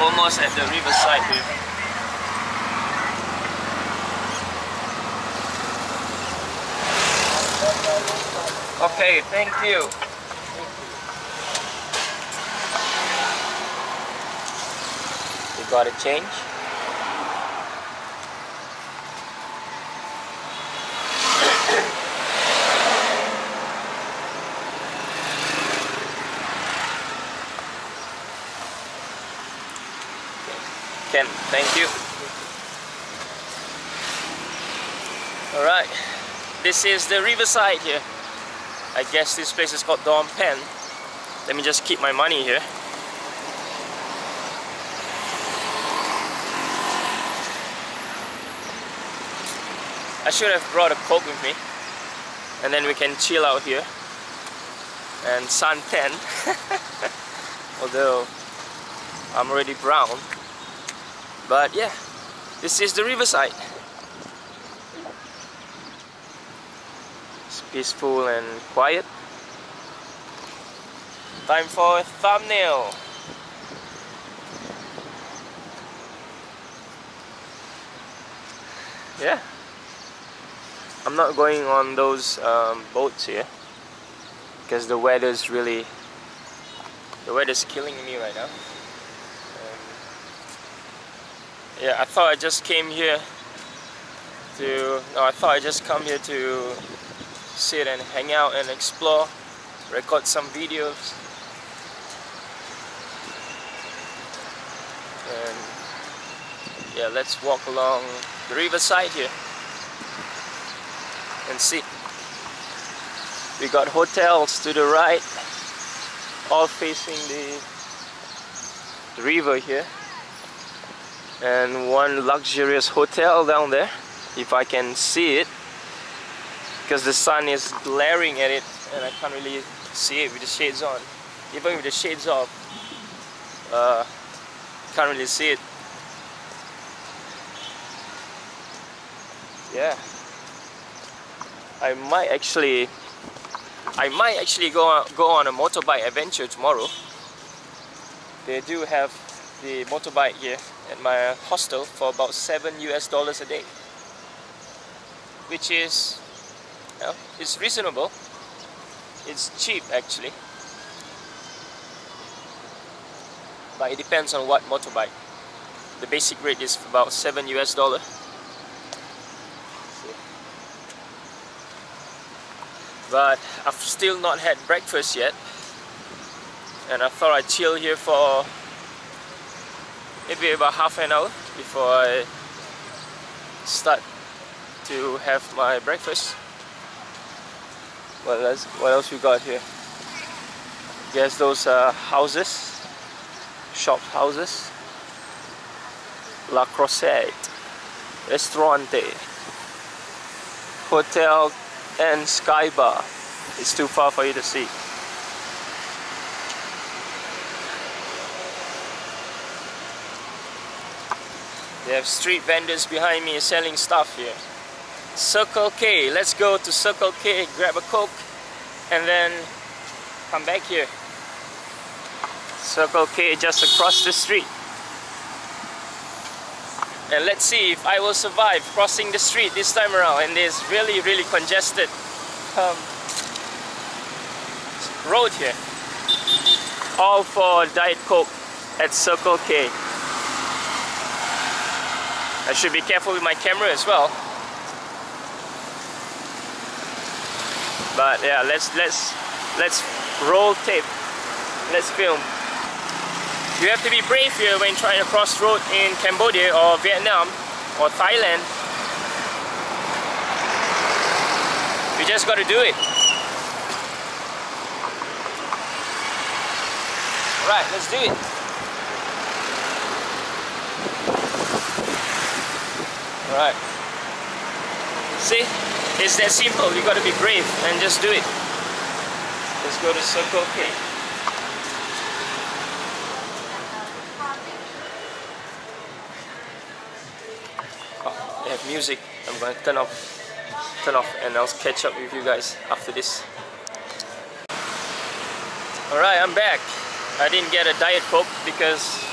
almost at the riverside here. Okay, thank you. You got a change? Ken, thank you. Alright, this is the riverside here. I guess this place is called Daun Penh. Let me just keep my money here. I should have brought a coke with me and then we can chill out here and sun tan although I'm already brown but yeah this is the riverside. It's peaceful and quiet. Time for a thumbnail. Yeah. I'm not going on those um, boats here because the weather's really the weather's killing me right now. Um, yeah I thought I just came here to no I thought I just come here to sit and hang out and explore record some videos. And yeah let's walk along the riverside here and see. We got hotels to the right all facing the, the river here and one luxurious hotel down there if I can see it because the sun is glaring at it and I can't really see it with the shades on. Even with the shades off uh, can't really see it. Yeah. I might actually I might actually go on, go on a motorbike adventure tomorrow. They do have the motorbike here at my hostel for about 7 US dollars a day which is you know, it's reasonable. It's cheap actually. But it depends on what motorbike. The basic rate is about 7 US dollar but I've still not had breakfast yet and I thought I'd chill here for maybe about half an hour before I start to have my breakfast. What else, what else we got here? Guess those are houses. Shop houses. La Croisette Restaurante. Hotel and Sky Bar. It's too far for you to see. They have street vendors behind me selling stuff here. Circle K. Let's go to Circle K, grab a Coke, and then come back here. Circle K just across the street. And let's see if I will survive crossing the street this time around and it's really really congested um, road here. All for Diet Coke at Circle K. I should be careful with my camera as well. But yeah, let's let's let's roll tape. Let's film. You have to be brave here when trying to cross road in Cambodia or Vietnam or Thailand. You just got to do it. Right, let's do it. Alright. See? It's that simple. You got to be brave and just do it. Let's go to Circle K. Oh, they have music I'm to turn off turn off and I'll catch up with you guys after this alright I'm back I didn't get a Diet Coke because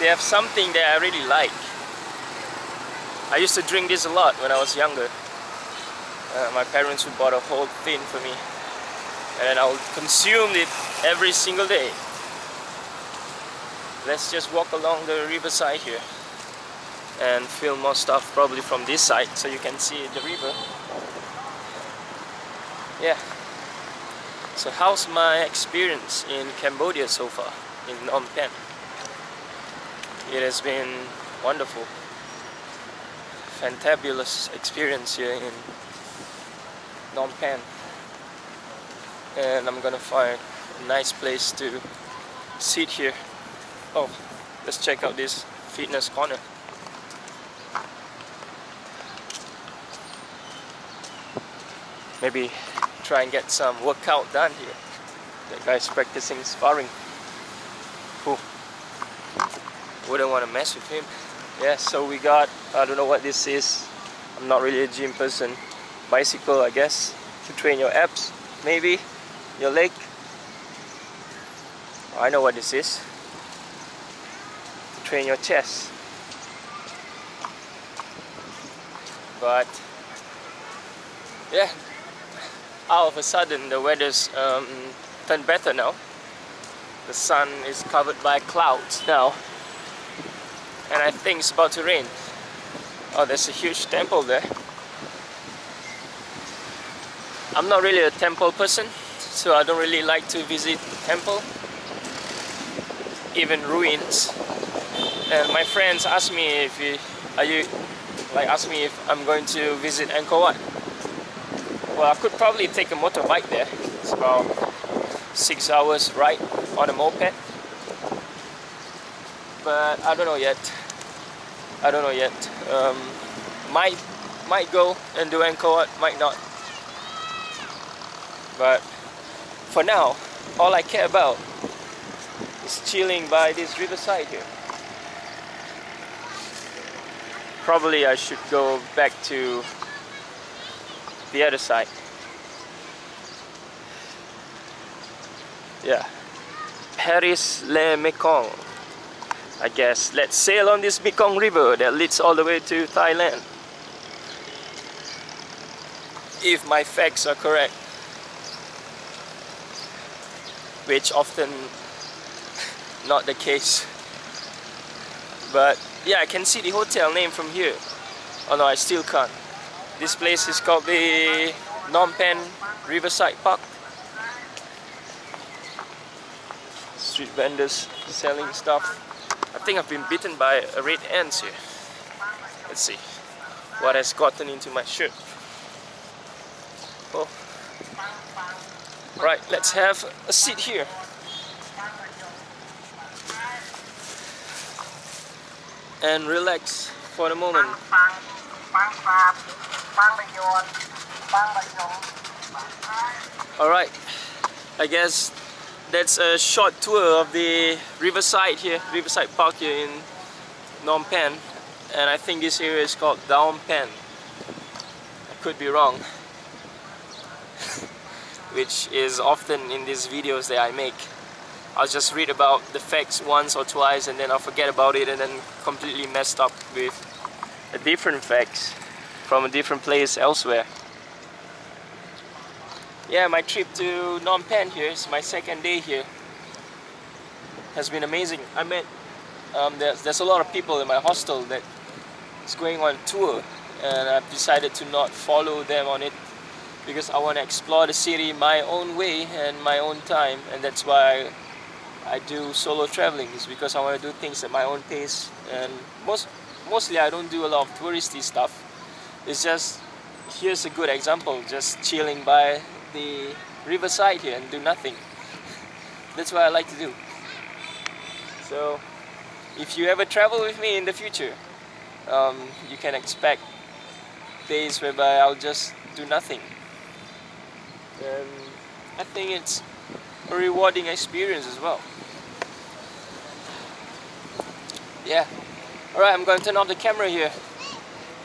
they have something that I really like. I used to drink this a lot when I was younger. Uh, my parents would bought a whole tin for me and I would consume it every single day. Let's just walk along the riverside here and film more stuff probably from this side so you can see the river. Yeah. So how's my experience in Cambodia so far in Phnom Penh? It has been wonderful. Fantabulous experience here in Phnom Penh. And I'm gonna find a nice place to sit here. Oh, let's check out this fitness corner. Maybe try and get some workout done here. That guy's practicing sparring. Who wouldn't want to mess with him? Yeah, so we got, I don't know what this is. I'm not really a gym person. Bicycle, I guess, to train your abs, maybe your leg. I know what this is. To train your chest. But yeah, all of a sudden the weather's um, turned better now. The sun is covered by clouds now. And I think it's about to rain. Oh, there's a huge temple there. I'm not really a temple person, so I don't really like to visit temple, even ruins. And my friends ask me if you, are you, like ask me if I'm going to visit Angkor Wat. Well, I could probably take a motorbike there. It's about six hours ride on a moped. But I don't know yet. I don't know yet. Um, might might go and do Angkor might not. But for now, all I care about is chilling by this riverside here. Probably I should go back to the other side. Yeah. Paris Le Mekong. I guess let's sail on this Mekong River that leads all the way to Thailand. If my facts are correct. Which often not the case. But yeah, I can see the hotel name from here. Oh no, I still can't. This place is called the Phnom Penh Riverside Park. Street vendors selling stuff. I think I've been bitten by a red ant here. Let's see what has gotten into my shirt. Oh. Right, let's have a seat here. And relax for the moment. Alright, I guess that's a short tour of the riverside here, Riverside Park here in Phnom Penh. And I think this area is called Daun Penh. I could be wrong. Which is often in these videos that I make. I'll just read about the facts once or twice and then I'll forget about it and then completely messed up with a different facts from a different place elsewhere. Yeah, my trip to Phnom Penh here is my second day here. Has been amazing. I met um, there's, there's a lot of people in my hostel that is going on tour and I've decided to not follow them on it because I want to explore the city my own way and my own time and that's why I, I do solo traveling is because I want to do things at my own pace and most mostly I don't do a lot of touristy stuff it's just here's a good example just chilling by the riverside here and do nothing. That's what I like to do. So if you ever travel with me in the future um, you can expect days whereby I'll just do nothing. And I think it's a rewarding experience as well. Yeah. Alright I'm going to turn off the camera here.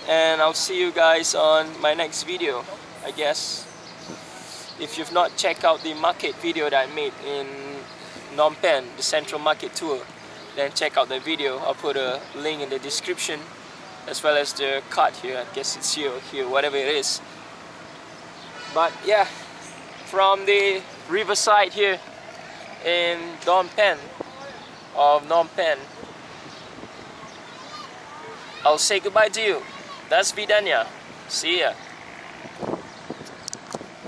And I'll see you guys on my next video I guess if you've not checked out the market video that I made in Phnom Penh the central market tour then check out the video. I'll put a link in the description as well as the card here. I guess it's here here, whatever it is. But yeah, from the riverside here in Phnom Penh of Phnom Penh, I'll say goodbye to you. That's Vidania. See ya.